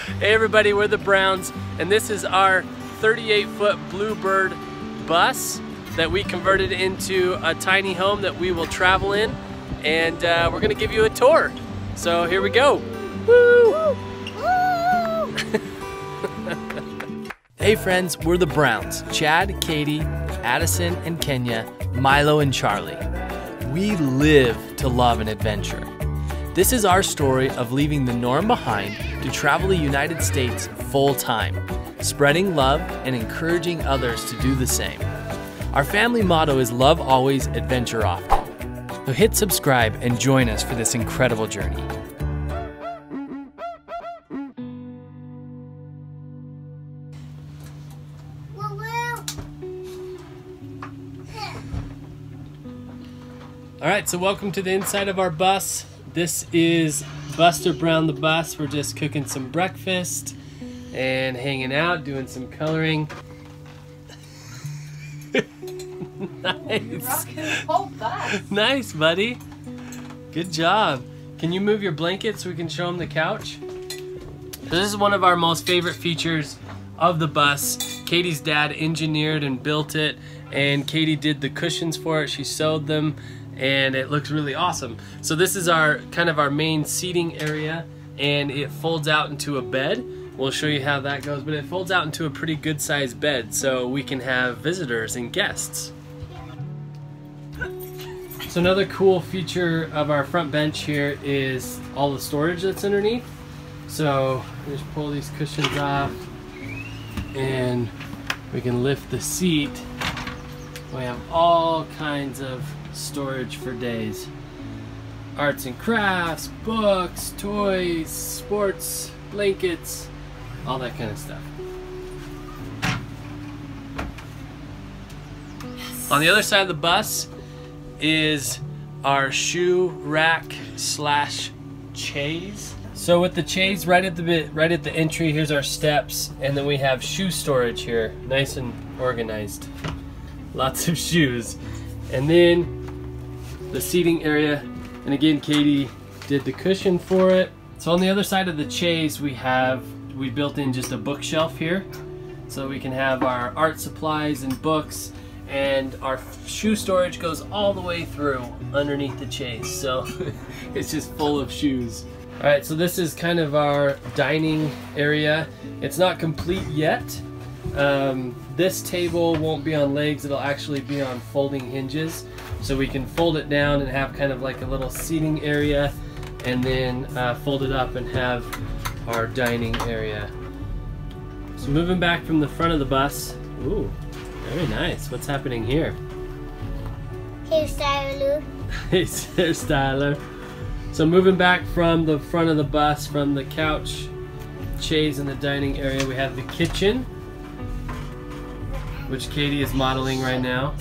Hey everybody, we're the Browns, and this is our 38 foot Blue Bird bus that we converted into a tiny home that we will travel in, and uh, we're gonna give you a tour. So here we go. Hey friends, we're the Browns. Chad, Katie, Addison, and Kenya, Milo, and Charlie. We live to love an adventure. This is our story of leaving the norm behind to travel the United States full time, spreading love and encouraging others to do the same. Our family motto is love always, adventure often. So hit subscribe and join us for this incredible journey. All right, so welcome to the inside of our bus. This is Buster Brown the bus. We're just cooking some breakfast and hanging out, doing some coloring. nice. nice, buddy. Good job. Can you move your blanket so we can show them the couch? This is one of our most favorite features of the bus. Katie's dad engineered and built it, and Katie did the cushions for it. She sewed them and it looks really awesome. So this is our kind of our main seating area and it folds out into a bed. We'll show you how that goes, but it folds out into a pretty good sized bed so we can have visitors and guests. So another cool feature of our front bench here is all the storage that's underneath. So just pull these cushions off and we can lift the seat. We have all kinds of storage for days. Arts and crafts, books, toys, sports, blankets, all that kind of stuff. On the other side of the bus is our shoe rack slash chaise. So with the chaise right at the bit, right at the entry, here's our steps, and then we have shoe storage here, nice and organized. Lots of shoes. And then the seating area. And again, Katie did the cushion for it. So on the other side of the chaise, we have, we built in just a bookshelf here. So we can have our art supplies and books and our shoe storage goes all the way through underneath the chaise. So it's just full of shoes. All right, so this is kind of our dining area. It's not complete yet. Um, this table won't be on legs, it'll actually be on folding hinges. So we can fold it down and have kind of like a little seating area and then uh, fold it up and have our dining area. So moving back from the front of the bus, ooh, very nice. What's happening here? Hairstyler. Hairstyler. So moving back from the front of the bus, from the couch, chaise, and the dining area, we have the kitchen, which Katie is modeling right now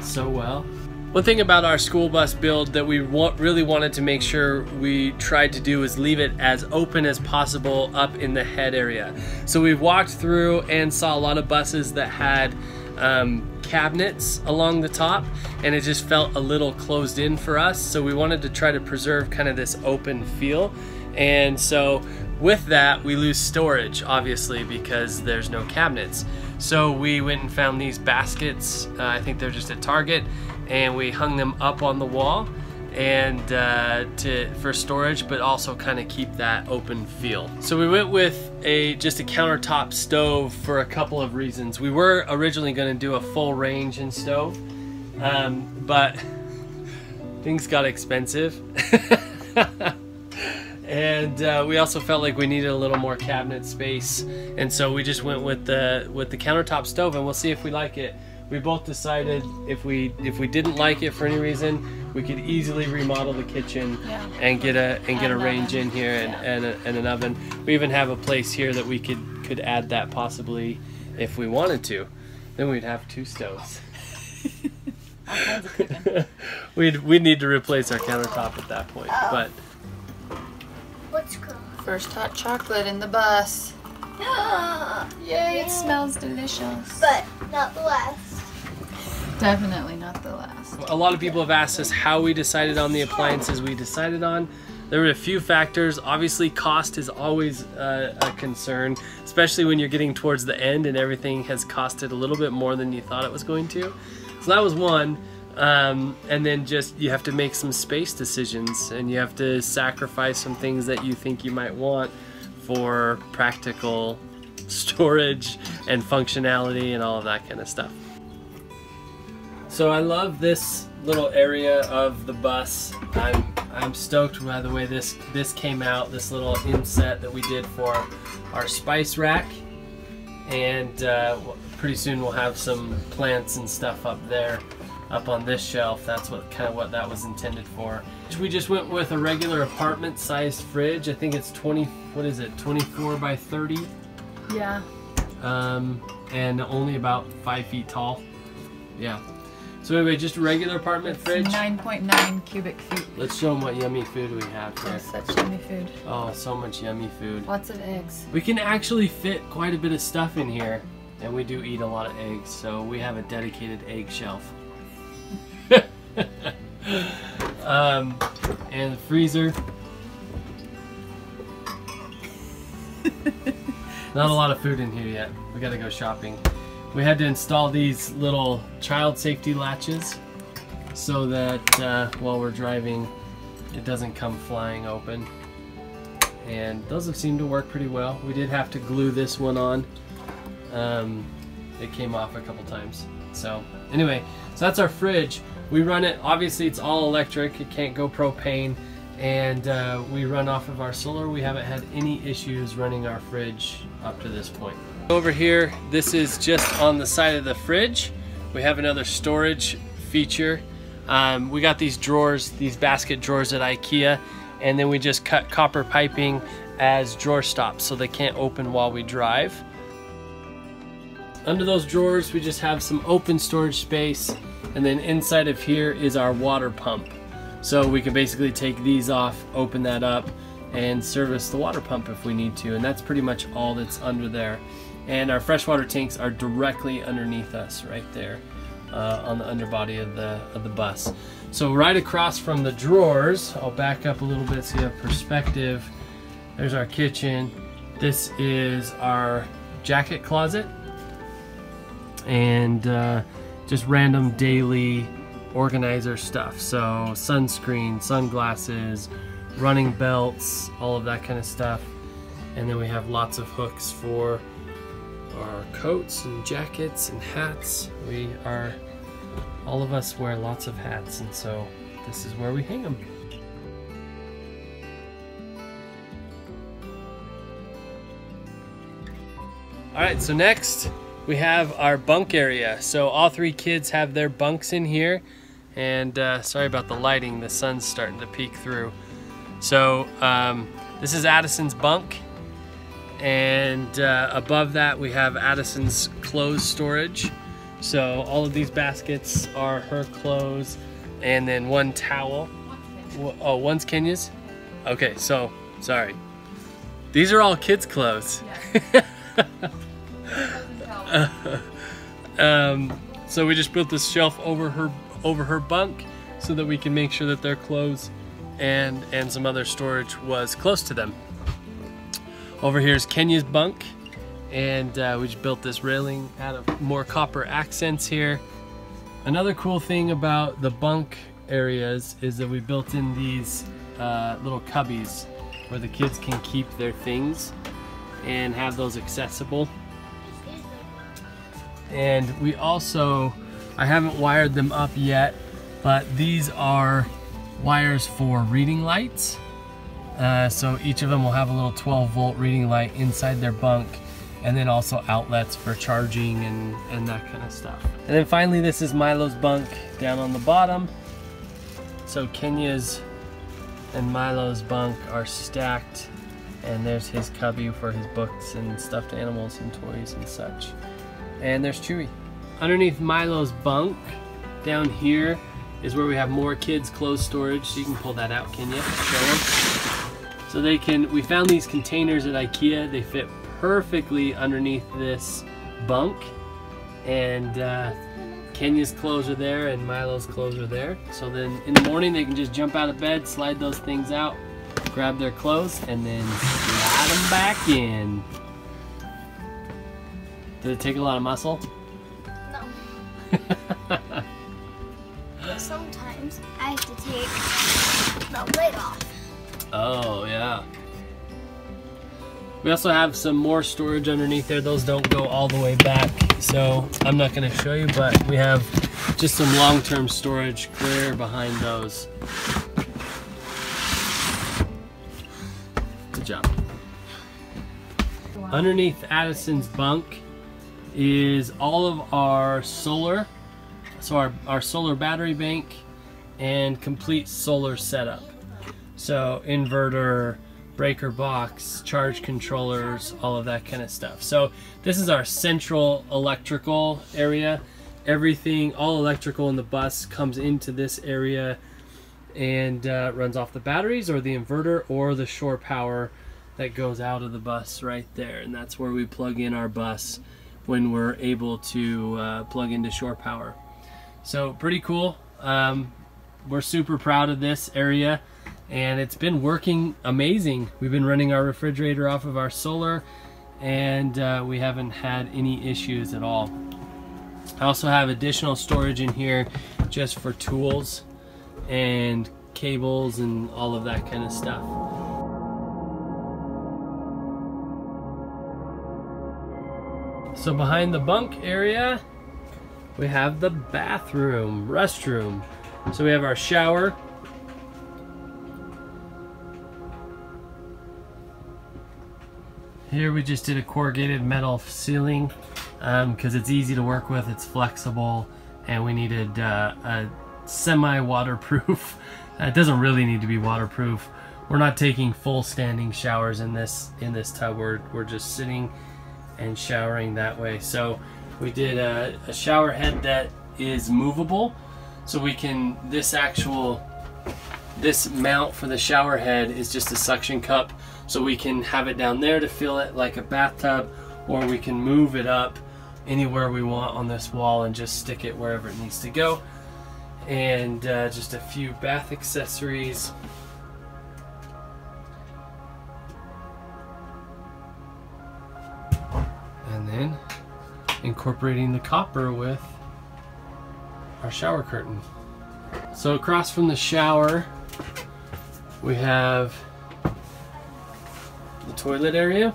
so well. One thing about our school bus build that we really wanted to make sure we tried to do is leave it as open as possible up in the head area. So we've walked through and saw a lot of buses that had um, cabinets along the top and it just felt a little closed in for us. So we wanted to try to preserve kind of this open feel. And so with that, we lose storage, obviously, because there's no cabinets. So we went and found these baskets. Uh, I think they're just at Target and we hung them up on the wall and uh, to for storage but also kind of keep that open feel. So we went with a just a countertop stove for a couple of reasons. We were originally going to do a full range in stove um, but things got expensive. And uh, we also felt like we needed a little more cabinet space. And so we just went with the with the countertop stove and we'll see if we like it we both decided if we if we didn't like it for any reason, we could easily remodel the kitchen yeah. and get a and get a range in here and yeah. and, a, and an oven. We even have a place here that we could could add that possibly if we wanted to. Then we'd have two stoves. we'd we'd need to replace our countertop at that point. Oh. But what's cool? First hot chocolate in the bus. Yay, Yay, it smells delicious. But not the last. Definitely not the last. A lot of people have asked us how we decided on the appliances we decided on. There were a few factors. Obviously, cost is always uh, a concern, especially when you're getting towards the end and everything has costed a little bit more than you thought it was going to. So that was one. Um, and then just you have to make some space decisions and you have to sacrifice some things that you think you might want for practical storage and functionality and all of that kind of stuff. So I love this little area of the bus. I'm I'm stoked by the way this this came out. This little inset that we did for our spice rack, and uh, pretty soon we'll have some plants and stuff up there, up on this shelf. That's what kind of what that was intended for. We just went with a regular apartment sized fridge. I think it's 20. What is it? 24 by 30. Yeah. Um, and only about five feet tall. Yeah. So anyway, just a regular apartment fridge. 9.9 cubic feet. Let's show them what yummy food we have here. Oh, such yummy food. Oh, so much yummy food. Lots of eggs. We can actually fit quite a bit of stuff in here, and we do eat a lot of eggs, so we have a dedicated egg shelf. um, and the freezer. Not a lot of food in here yet. We gotta go shopping. We had to install these little child safety latches so that uh, while we're driving, it doesn't come flying open and those have seemed to work pretty well. We did have to glue this one on. Um, it came off a couple times. So anyway, so that's our fridge. We run it, obviously it's all electric, it can't go propane, and uh, we run off of our solar. We haven't had any issues running our fridge up to this point. Over here, this is just on the side of the fridge. We have another storage feature. Um, we got these drawers, these basket drawers at Ikea, and then we just cut copper piping as drawer stops so they can't open while we drive. Under those drawers, we just have some open storage space, and then inside of here is our water pump. So we can basically take these off, open that up, and service the water pump if we need to, and that's pretty much all that's under there. And our freshwater tanks are directly underneath us, right there, uh, on the underbody of the of the bus. So right across from the drawers, I'll back up a little bit so you have perspective. There's our kitchen. This is our jacket closet and uh, just random daily organizer stuff. So sunscreen, sunglasses, running belts, all of that kind of stuff. And then we have lots of hooks for our coats and jackets and hats. We are, all of us wear lots of hats, and so this is where we hang them. All right, so next we have our bunk area. So all three kids have their bunks in here. And uh, sorry about the lighting, the sun's starting to peek through. So um, this is Addison's bunk. And uh, above that we have Addison's clothes storage. So all of these baskets are her clothes and then one towel. Oh, one's Kenya's? Okay, so sorry. These are all kids' clothes. um, so we just built this shelf over her over her bunk so that we can make sure that their clothes and and some other storage was close to them. Over here is Kenya's bunk, and uh, we just built this railing out of more copper accents here. Another cool thing about the bunk areas is that we built in these uh, little cubbies where the kids can keep their things and have those accessible. And we also, I haven't wired them up yet, but these are wires for reading lights. Uh, so each of them will have a little 12 volt reading light inside their bunk and then also outlets for charging and, and that kind of stuff. And then finally this is Milo's bunk down on the bottom. So Kenya's and Milo's bunk are stacked and there's his cubby for his books and stuffed animals and toys and such. And there's Chewy. Underneath Milo's bunk, down here, is where we have more kids' clothes storage. So you can pull that out, Kenya. Show them. So they can, we found these containers at Ikea. They fit perfectly underneath this bunk. And uh, Kenya's clothes are there and Milo's clothes are there. So then in the morning they can just jump out of bed, slide those things out, grab their clothes, and then slide them back in. Did it take a lot of muscle? No. Sometimes I have to take the lid off. Oh, yeah. We also have some more storage underneath there. Those don't go all the way back, so I'm not going to show you, but we have just some long-term storage clear behind those. Good job. Underneath Addison's bunk is all of our solar, so our, our solar battery bank and complete solar setup. So inverter, breaker box, charge controllers, all of that kind of stuff. So this is our central electrical area. Everything, all electrical in the bus comes into this area and uh, runs off the batteries or the inverter or the shore power that goes out of the bus right there. And that's where we plug in our bus when we're able to uh, plug into shore power. So pretty cool. Um, we're super proud of this area and it's been working amazing. We've been running our refrigerator off of our solar and uh, we haven't had any issues at all. I also have additional storage in here just for tools and cables and all of that kind of stuff. So behind the bunk area, we have the bathroom, restroom. So we have our shower. Here we just did a corrugated metal ceiling because um, it's easy to work with, it's flexible, and we needed uh, a semi-waterproof. it doesn't really need to be waterproof. We're not taking full standing showers in this in this tub. We're, we're just sitting and showering that way. So we did a, a shower head that is movable. So we can, this actual, this mount for the shower head is just a suction cup. So we can have it down there to fill it like a bathtub or we can move it up anywhere we want on this wall and just stick it wherever it needs to go. And uh, just a few bath accessories. And then incorporating the copper with our shower curtain. So across from the shower, we have toilet area.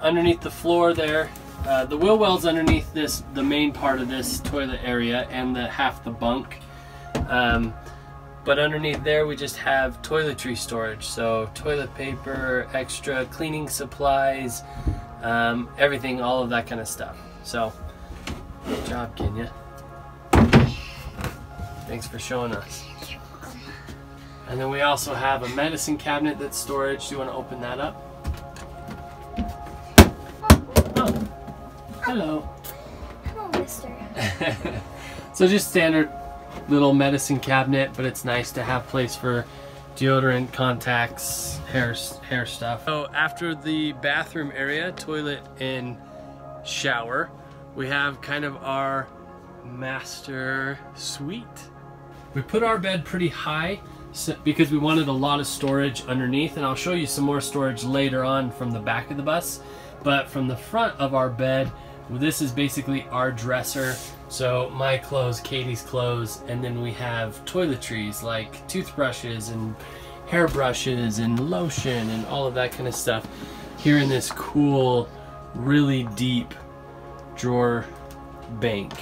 Underneath the floor there, uh, the wheel well's underneath this, the main part of this toilet area and the half the bunk. Um, but underneath there we just have toiletry storage. So toilet paper, extra cleaning supplies, um, everything, all of that kind of stuff. So, good job, Kenya. Thanks for showing us. And then we also have a medicine cabinet that's storage. Do you want to open that up? Hello. Hello, mister. so just standard little medicine cabinet, but it's nice to have place for deodorant, contacts, hair, hair stuff. So after the bathroom area, toilet and shower, we have kind of our master suite. We put our bed pretty high because we wanted a lot of storage underneath and I'll show you some more storage later on from the back of the bus. But from the front of our bed, this is basically our dresser. So my clothes, Katie's clothes, and then we have toiletries like toothbrushes and hairbrushes and lotion and all of that kind of stuff here in this cool, really deep drawer bank.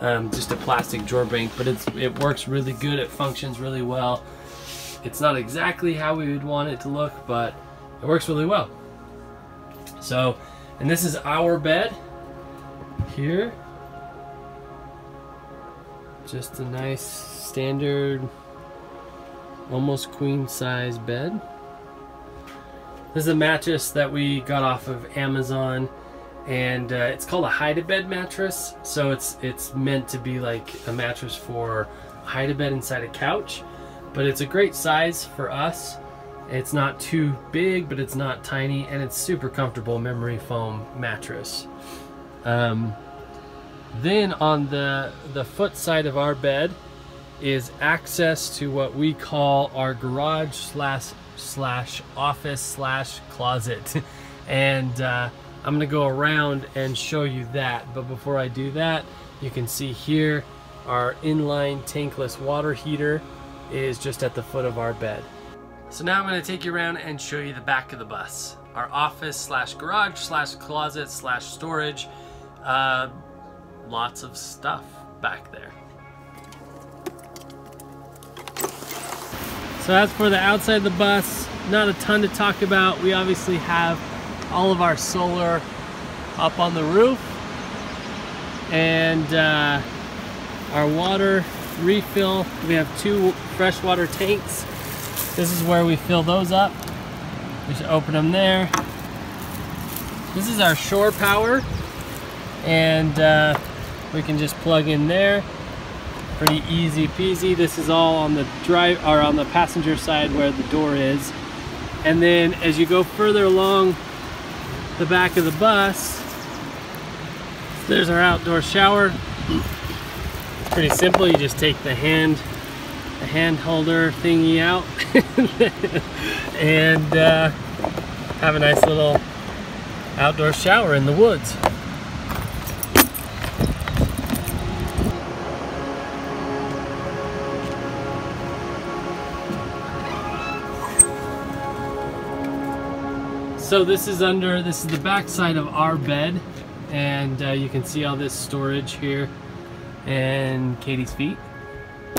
Um, just a plastic drawer bank, but it's it works really good. It functions really well. It's not exactly how we would want it to look, but it works really well. So, and this is our bed here. Just a nice standard, almost queen size bed. This is a mattress that we got off of Amazon and uh, it's called a hide-a-bed mattress. So it's it's meant to be like a mattress for hide-a-bed inside a couch, but it's a great size for us. It's not too big, but it's not tiny, and it's super comfortable memory foam mattress. Um, then on the the foot side of our bed, is access to what we call our garage slash slash office slash closet. and uh, I'm gonna go around and show you that. But before I do that, you can see here our inline tankless water heater is just at the foot of our bed. So now I'm gonna take you around and show you the back of the bus. Our office slash garage slash closet slash storage. Uh, lots of stuff back there. So as for the outside of the bus, not a ton to talk about. We obviously have all of our solar up on the roof and uh, our water refill. We have two freshwater tanks. This is where we fill those up. We should open them there. This is our shore power and uh, we can just plug in there. Pretty easy peasy. This is all on the drive or on the passenger side where the door is. And then as you go further along the back of the bus there's our outdoor shower. It's pretty simple. You just take the hand the hand holder thingy out and uh, have a nice little outdoor shower in the woods So this is under, this is the back side of our bed and uh, you can see all this storage here and Katie's feet.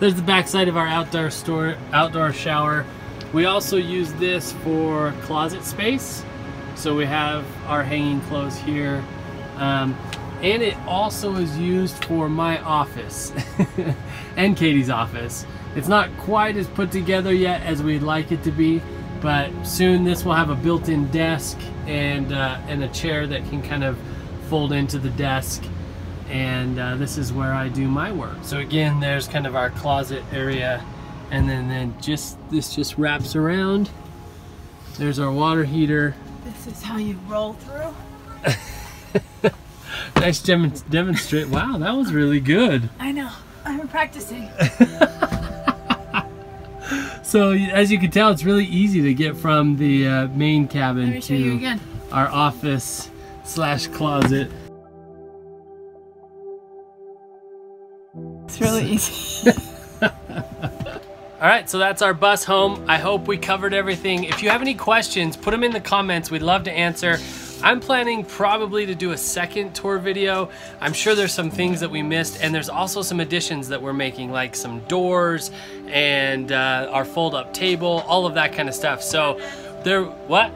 There's the back side of our outdoor store, outdoor shower. We also use this for closet space. So we have our hanging clothes here. Um, and it also is used for my office and Katie's office. It's not quite as put together yet as we'd like it to be, but soon this will have a built-in desk and uh, and a chair that can kind of fold into the desk. And uh, this is where I do my work. So again, there's kind of our closet area, and then then just this just wraps around. There's our water heater. This is how you roll through. nice dem demonstrate. Wow, that was really good. I know. I'm practicing. So as you can tell, it's really easy to get from the uh, main cabin Let me show you to our office slash closet. It's really easy. All right, so that's our bus home. I hope we covered everything. If you have any questions, put them in the comments. We'd love to answer. I'm planning probably to do a second tour video. I'm sure there's some things that we missed and there's also some additions that we're making like some doors and uh, our fold up table, all of that kind of stuff. So there, what?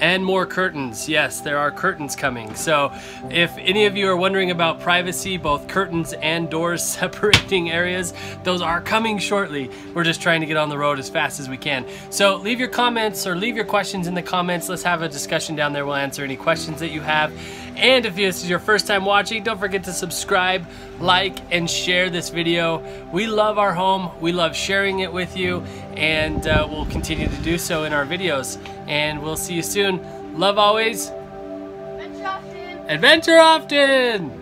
And more curtains. Yes, there are curtains coming. So if any of you are wondering about privacy, both curtains and doors separating areas, those are coming shortly. We're just trying to get on the road as fast as we can. So leave your comments or leave your questions in the comments. Let's have a discussion down there. We'll answer any questions that you have. And if this is your first time watching, don't forget to subscribe, like, and share this video. We love our home. We love sharing it with you, and uh, we'll continue to do so in our videos. And we'll see you soon. Love always. Adventure often!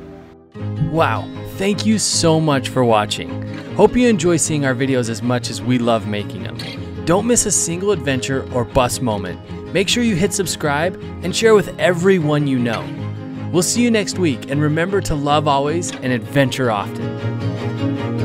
Wow, thank you so much for watching. Hope you enjoy seeing our videos as much as we love making them. Don't miss a single adventure or bus moment. Make sure you hit subscribe and share with everyone you know. We'll see you next week, and remember to love always and adventure often.